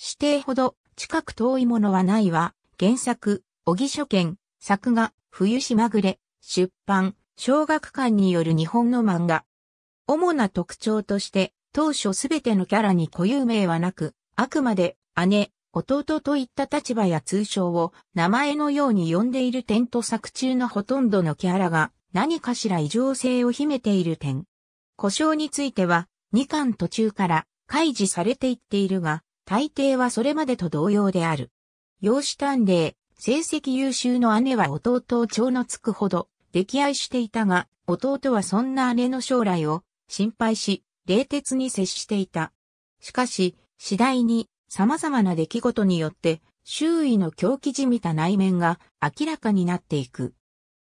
指定ほど近く遠いものはないわ。原作、小木書見、作画、冬島暮れ、出版、小学館による日本の漫画。主な特徴として、当初すべてのキャラに固有名はなく、あくまで姉、弟といった立場や通称を名前のように呼んでいる点と作中のほとんどのキャラが何かしら異常性を秘めている点。故障については2巻途中から開示されていっているが、大抵はそれまでと同様である。養子探偵、成績優秀の姉は弟を蝶のつくほど溺愛していたが、弟はそんな姉の将来を心配し、冷徹に接していた。しかし、次第に様々な出来事によって周囲の狂気じみた内面が明らかになっていく。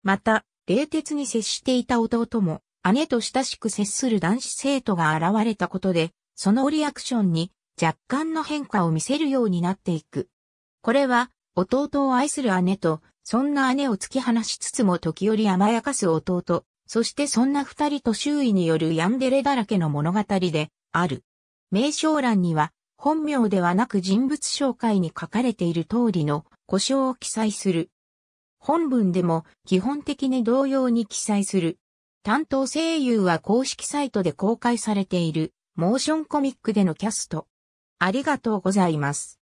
また、冷徹に接していた弟も姉と親しく接する男子生徒が現れたことで、そのリアクションに若干の変化を見せるようになっていく。これは、弟を愛する姉と、そんな姉を突き放しつつも時折甘やかす弟、そしてそんな二人と周囲によるヤンデレだらけの物語である。名称欄には、本名ではなく人物紹介に書かれている通りの故障を記載する。本文でも基本的に同様に記載する。担当声優は公式サイトで公開されているモーションコミックでのキャスト。ありがとうございます。